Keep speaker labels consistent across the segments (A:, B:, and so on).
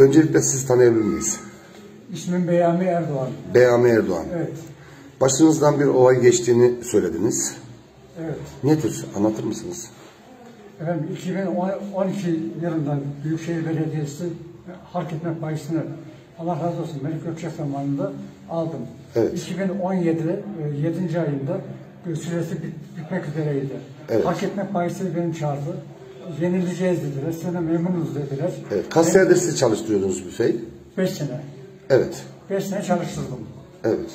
A: Öncelikle sizi tanıyabilir miyiz?
B: İsmim Beyami Erdoğan.
A: Beyami Erdoğan.
B: Evet,
A: Başınızdan bir olay geçtiğini söylediniz.
B: evet.
A: Nedir? Anlatır mısınız?
B: Efendim 2012 yılında Büyükşehir Belediyesi Halk Ekmek Bayisi'ni Allah razı olsun Melik Gökçek zamanında aldım.
A: Evet.
B: 2017'de 7. ayında e, süresi bit- bitmek üzereydi.
A: Evet.
B: Halk Ekmek Bayisi beni çağırdı. Yenileceğiz dediler. Sana memnunuz dediler.
A: Evet. Kaç senedir siz çalıştırıyordunuz büfeyi?
B: 5 sene.
A: Evet.
B: 5 sene çalıştırdım.
A: Evet.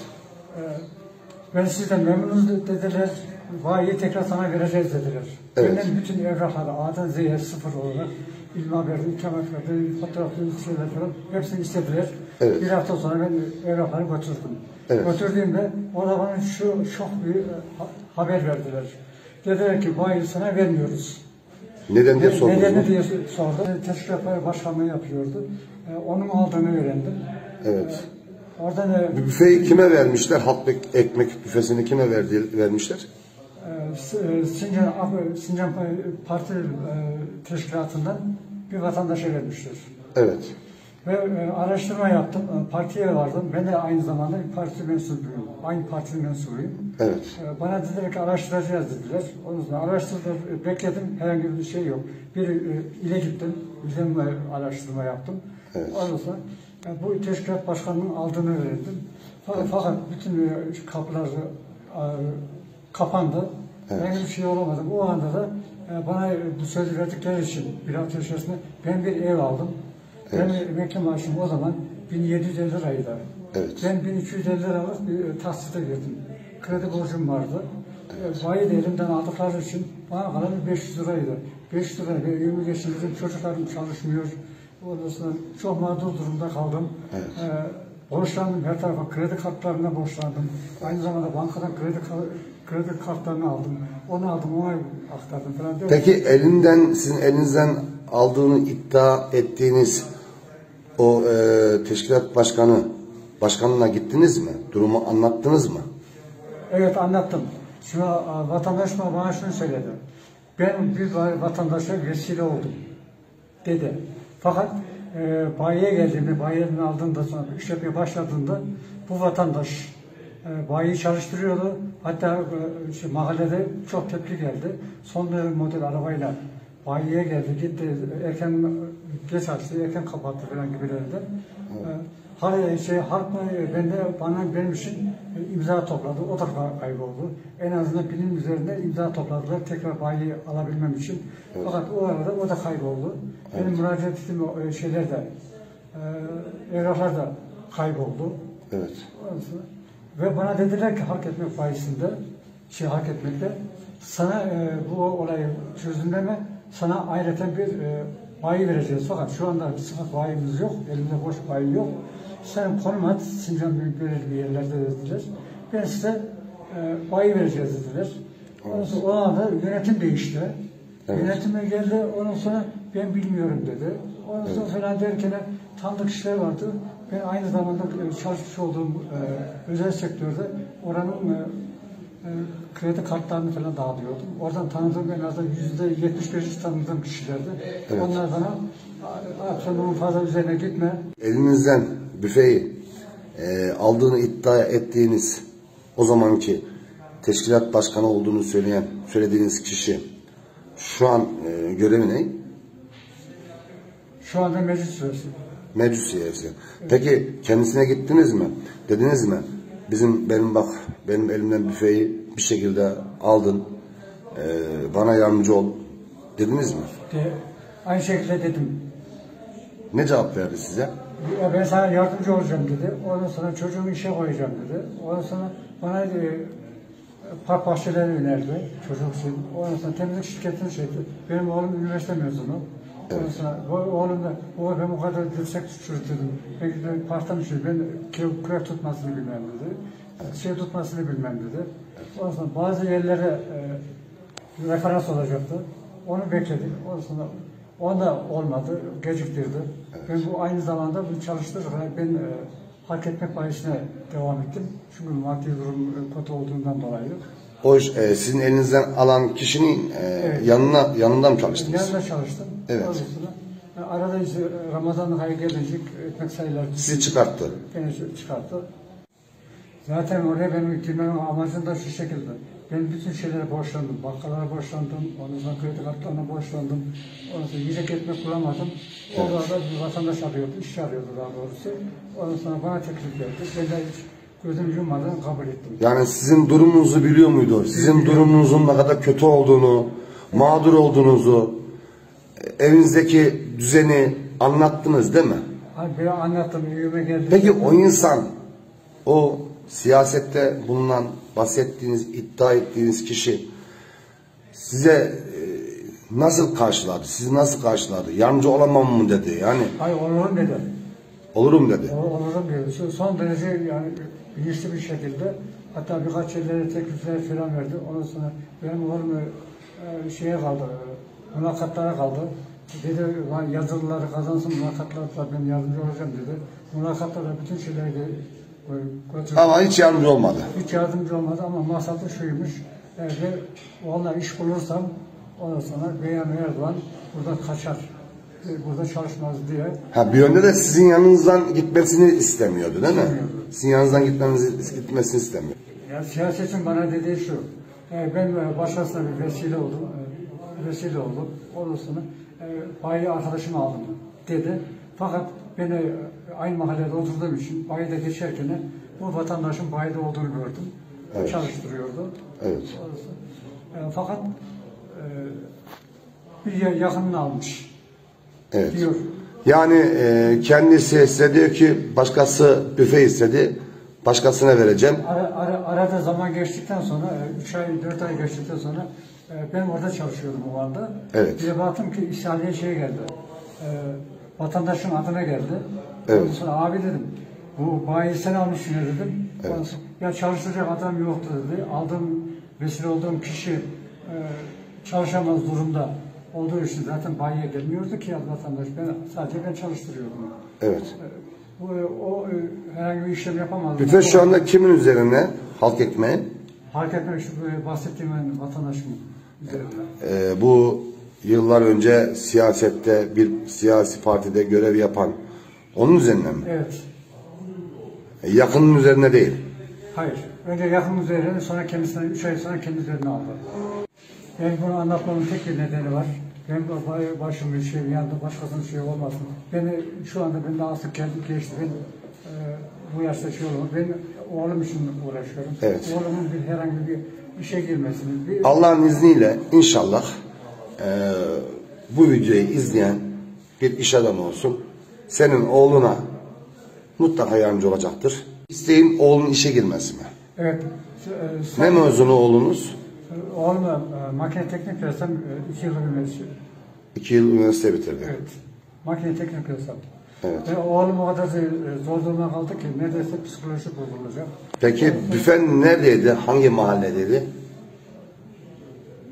B: Ben sizden memnunuz de- dediler. Bayiyi tekrar sana vereceğiz dediler.
A: Evet.
B: Benden bütün evrakları A'dan Z'ye sıfır olarak ilmi haberde, ikamet verdi, fotoğraflı şeyler falan hepsini istediler.
A: Evet.
B: Bir hafta sonra ben evrakları götürdüm.
A: Evet.
B: Götürdüğümde orada bana şu şok bir e, ha- haber verdiler. Dediler ki bayi sana vermiyoruz.
A: Neden diye sordunuz mu?
B: Nedeni diye sordu. Teşkilat başkanlığı yapıyordu. E, Onun aldığını öğrendim.
A: Evet.
B: Oradan e,
A: Büfeyi kime vermişler? Halk ek- ekmek büfesini kime verdi, vermişler?
B: E, Sincan, Sincan Pa- Parti e, Teşkilatı'ndan bir vatandaşa vermişler.
A: Evet.
B: Ve e, araştırma yaptım, e, partiye vardım. Ben de aynı zamanda parti mensubuyum. Aynı partinin mensubuyum.
A: Evet.
B: E, Bana dediler ki araştıracağız dediler. Ondan sonra araştırdım, e, bekledim. Herhangi bir şey yok. Bir e, ile gittim, bizim araştırma yaptım.
A: Evet.
B: Ondan sonra e, bu teşkilat başkanının aldığını öğrendim. Fa- Fakat bütün kapılar kapandı.
A: Evet.
B: Ben bir şey olamadım. O anda da bana bu sözü verdikleri için bir içerisinde ben bir ev aldım.
A: Evet.
B: Ben emekli maaşım o zaman 1750 liraydı.
A: Evet.
B: Ben 1250 liralık bir taksite girdim. Kredi borcum vardı. Evet. Bayi de elimden aldıkları için bana kalan 500 liraydı. 500 lira ve evimi geçindirdim. Çocuklarım çalışmıyor. Ondan sonra çok mağdur durumda kaldım.
A: Evet.
B: Ee, borçlandım her tarafa. Kredi kartlarına borçlandım. Aynı zamanda bankadan kredi kredi kartlarını aldım. Onu aldım, ona aktardım falan.
A: Peki elinden, sizin elinizden aldığını iddia ettiğiniz o e, teşkilat başkanı, başkanına gittiniz mi? Durumu anlattınız mı?
B: Evet anlattım. Şimdi vatandaş bana şunu söyledi. Ben bir va- vatandaşa vesile oldum dedi. Fakat e, bayiye geldiğimde, bayiden aldığında sonra işletmeye başladığında bu vatandaş e, bayiyi çalıştırıyordu. Hatta e, şu mahallede çok tepki geldi. Son model arabayla bayiye geldi, gitti, erken geç açtı, erken kapattı falan gibilerinden. E, Har şey halk mı bende bana benim için imza topladı. O da kayboldu. En azından bilim üzerinde imza topladılar tekrar bayi alabilmem için. Fakat o arada o da kayboldu. Benim müracaat ettiğim e, şeyler de e, evraklar da kayboldu.
A: Evet.
B: Ve bana dediler ki halk etmek bayisinde, şey halk etmekte, sana e, bu olayı çözümleme, sana ayrıca bir e, bayi vereceğiz. Fakat şu anda sıfır bayimiz yok, elimde boş bayi yok. Sen konum at, Sincan büyük belirli yerlerde dediler. Ben size e, bayi vereceğiz dediler. Ondan sonra o anda yönetim değişti.
A: Evet.
B: Yönetime geldi, ondan sonra ben bilmiyorum dedi. Ondan sonra falan derken tanıdık kişiler vardı. Ben aynı zamanda e, çalışmış olduğum e, özel sektörde oranın e, kredi kartlarını falan dağıtıyordum. Oradan tanıdığım en azından yüzde yetmiş beş tanıdığım kişilerdi.
A: Evet.
B: Onlar bana "A- abi sen bunun fazla üzerine gitme.
A: Elinizden büfeyi e, aldığını iddia ettiğiniz o zamanki teşkilat başkanı olduğunu söyleyen söylediğiniz kişi şu an e, görevi ne?
B: Şu anda meclis süresi.
A: Meclis üyesi. Peki kendisine gittiniz mi? Dediniz mi? Bizim benim bak benim elimden büfeyi bir şekilde aldın. e, bana yardımcı ol. Dediniz mi?
B: De, aynı şekilde dedim.
A: Ne cevap verdi size?
B: Ya ben sana yardımcı olacağım dedi. Ondan sonra çocuğumu işe koyacağım dedi. Ondan sonra bana e, park bahçeleri önerdi çocuk için. Ondan sonra temizlik şirketini çekti. Benim oğlum üniversite mezunu. Ondan sonra o, oğlum da o ben o kadar dirsek çürüttüm. Belki de parktan düşüyor. Ben kü- kürek tutmasını bilmem dedi. Şey tutmasını bilmem dedi. Ondan sonra bazı yerlere e, referans olacaktı. Onu bekledik. Ondan sonra o da olmadı, geciktirdi. Ben bu aynı zamanda bu çalıştırırken ben e, hak etmek bayisine devam ettim. Çünkü maddi durum e, kötü olduğundan dolayı.
A: O iş, e, sizin elinizden alan kişinin e,
B: Evet.
A: yanına yanında mı çalıştınız?
B: Yanında çalıştım.
A: Evet.
B: Ondan sonra E, Arada işte Ramazan ayı gelecek ekmek sayıları
A: Sizi çıkarttı.
B: beni çıkarttı. Zaten oraya benim girmemin amacım da şu şekilde. Ben bütün şeylere borçlandım. Bakkalara borçlandım. Ondan sonra kredi kartlarına borçlandım. Ondan sonra yiyecek ekmek bulamadım. Orada da bir vatandaş arıyordu, iş arıyordu daha doğrusu. Ondan sonra bana teklif geldi. Ben de hiç gözüm yummadan kabul ettim.
A: Yani sizin durumunuzu biliyor muydu? Sizin durumunuzun ne kadar kötü olduğunu, mağdur olduğunuzu, evinizdeki düzeni anlattınız değil mi?
B: Hani ben anlattım, evime geldi.
A: Peki o insan, o siyasette bulunan, bahsettiğiniz, iddia ettiğiniz kişi size e, nasıl karşıladı? Sizi nasıl karşıladı? Yardımcı olamam mı dedi? Yani
B: Ay olurum dedi.
A: Olurum dedi.
B: O- Olurum dedi. Son- derece yani bilinçli bir şekilde hatta birkaç yerlere teklifler falan verdi. Ondan sonra benim oğlum e, şeye kaldı, e, mülakatlara kaldı. Dedi "Lan yazılıları kazansın mülakatlarda ben yardımcı olacağım dedi. Mülakatlarda bütün şeyleri de e, götürdü.
A: Ama hiç yardımcı olmadı.
B: Hiç yardımcı olmadı ama maksadı şuymuş. Eğer onlar iş bulursam ondan sonra Beyan Erdoğan burada kaçar. E, Burada çalışmaz diye.
A: Ha bir yönde de sizin yanınızdan gitmesini istemiyordu değil mi?
B: İstemiyordu.
A: Sizin yanınızdan gitmenizi, gitmesini istemiyor.
B: Ya siyasetin bana dediği şu. e, ben e, başkasına bir vesile oldum. e, vesile oldum. Sonra e, bayi arkadaşımı aldım dedi. Fakat beni e, aynı mahallede oturduğum için bayide geçerken bu vatandaşın bayide olduğunu gördüm.
A: Evet.
B: Çalıştırıyordu.
A: Evet.
B: E, fakat e, bir ya- yakınını almış
A: Evet.
B: diyor.
A: Yani e, kendisi size diyor ki başkası büfe istedi, başkasına vereceğim.
B: Ara, ara, arada zaman geçtikten sonra, 3 ay, 4 ay geçtikten sonra e, ben orada çalışıyordum o anda.
A: Evet.
B: Bir de baktım ki İsrail'e şey geldi. E, vatandaşın adına geldi.
A: Evet.
B: Ondan sonra abi dedim, bu bayi sen almışsın dedim.
A: Evet.
B: Ondan sonra, ya çalıştıracak adam yoktu dedi. Aldığım, vesile olduğum kişi e, çalışamaz durumda olduğu için zaten bayiye gelmiyordu ki vatandaş. Ben, sadece ben çalıştırıyordum.
A: Evet.
B: Bu, o e, herhangi bir işlem yapamazdı.
A: Büfe şu anda kimin üzerine? Halk ekmeği.
B: Fark etmek şu böyle bahsettiğim vatandaşımın üzerinde.
A: E, bu yıllar önce siyasette bir siyasi partide görev yapan onun üzerine mi?
B: Evet.
A: E, yakının üzerine değil.
B: Hayır. Önce yakın üzerine sonra kendisine, üç ay sonra kendi üzerine aldı. Ben bunu anlatmamın tek bir nedeni var. Ben bu bay- başım bir şey yandı, başkasının şey olmasın. Beni şu anda ben de artık geldim geçti. Ben e, bu yaşta şey olmam. Ben oğlum için uğraşıyorum.
A: Evet.
B: Oğlumun bir herhangi bir işe girmesini, bir
A: Allah'ın izniyle inşallah e, bu videoyu izleyen bir iş adamı olsun. Senin oğluna mutlaka yardımcı olacaktır. İsteğin oğlunun işe girmesi mi?
B: Evet. e,
A: Ne mezunu oğlunuz?
B: Oğlum e, makine teknik ressam e, iki yıl üniversite.
A: İki yıl üniversite bitirdi.
B: Evet. Makine teknik ressam.
A: Evet.
B: Ve oğlum o kadar e, zor duruma kaldı ki neredeyse psikoloji bozulacak.
A: Peki büfen neredeydi? Hangi mahalledeydi?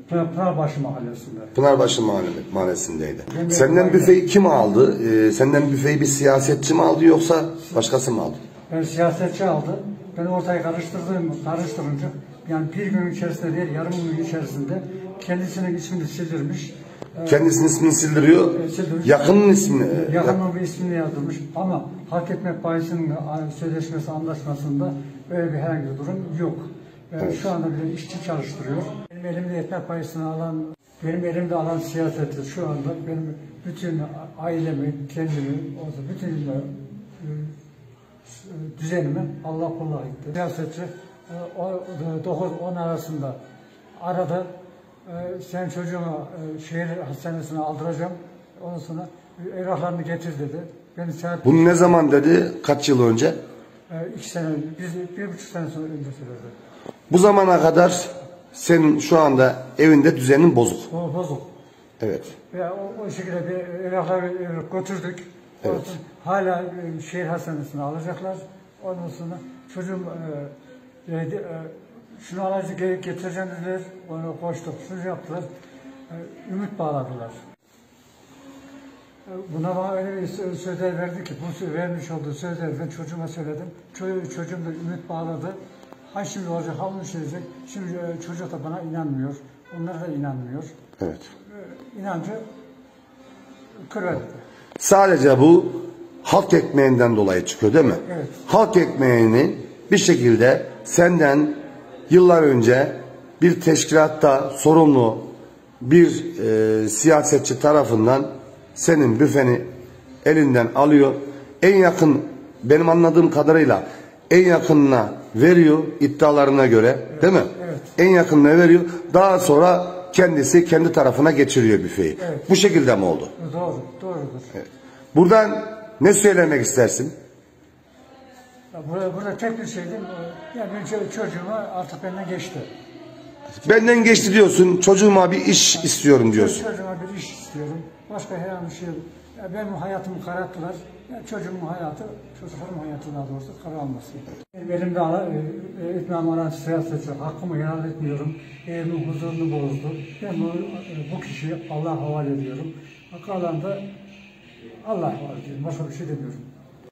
B: Pınar, Pınarbaşı mahallesinde.
A: Pınarbaşı mahalle, mahallesindeydi.
B: Ben de-
A: Senden büfeyi kim aldı? Ee, senden büfeyi bir siyasetçi mi aldı yoksa başkası mı aldı?
B: Ben siyasetçi aldı. Ben ortaya karıştırdığım, karıştırınca yani bir gün içerisinde değil yarım gün içerisinde kendisinin ismini sildirmiş. E,
A: Kendisinin ismini sildiriyor.
B: e, sildirmiş.
A: Yakının ismini. e,
B: Yakınının bir ismini yazdırmış ama hak etmek bayisinin sözleşmesi anlaşmasında öyle bir herhangi bir durum yok. Yani Şu anda bile işçi çalıştırıyor. Benim elimde etmek bayisini alan, benim elimde alan siyaseti şu anda benim bütün ailemi, kendimi, bütün e, e, düzenimi Allah kullak etti. Siyasetçi e, 9-10 arasında aradı. E, Sen çocuğunu e, şehir hastanesine aldıracağım. Ondan sonra evraklarını getir dedi. Beni saat
A: Bunu ne zaman dedi? Kaç yıl önce?
B: e, iki sene, bir, bir buçuk sene sonra önce söyledi.
A: Bu zamana kadar senin şu anda evinde düzenin bozuk.
B: O bozuk.
A: Evet.
B: Ve o, o şekilde bir evrakları evrak götürdük.
A: Evet.
B: Hala e, şehir hastanesine alacaklar. Ondan sonra çocuğum e, e, şunu alacak ge- getireceğim dediler. Onu koştuk. Şunu yaptılar. E, ümit bağladılar. E, Buna bana öyle bir sö- sözler verdi ki, bu vermiş olduğu sözleri ben çocuğuma söyledim. Çocuğum, da ümit bağladı. Ha şimdi olacak, ha bunu söyleyecek. Şimdi e, çocuk da bana inanmıyor. Onlar da inanmıyor
A: Evet.
B: inancı kırıldı.
A: Sadece bu halk ekmeğinden dolayı çıkıyor değil mi?
B: Evet.
A: Halk ekmeğini bir şekilde senden yıllar önce bir teşkilatta sorumlu bir e, siyasetçi tarafından senin büfeni elinden alıyor. En yakın benim anladığım kadarıyla en yakınına veriyor iddialarına göre değil mi?
B: Evet.
A: En yakınına veriyor. Daha sonra kendisi kendi tarafına geçiriyor büfeyi.
B: Evet.
A: Bu şekilde mi oldu?
B: Doğru, doğrudur.
A: Buradan ne söylemek istersin?
B: Burada, burada tek bir şey değil mi? Yani benim ço- çocuğuma artık benden geçti.
A: Benden geçti diyorsun, çocuğuma bir iş istiyorum diyorsun.
B: Çocuğuma bir iş istiyorum. Başka herhangi bir şey yok. Ya benim hayatımı kararttılar. Ya çocuğumun hayatı, çocuklarımın hayatı daha doğrusu kararmasın. Benim elimde ala, e, etmem alan siyasetçi. Hakkımı helal etmiyorum. Evimin huzurunu bozdu. Ben bu, e, bu kişiyi Allah'a havale ediyorum. Hakkı alanda Allah'a havale ediyorum. Başka bir şey demiyorum.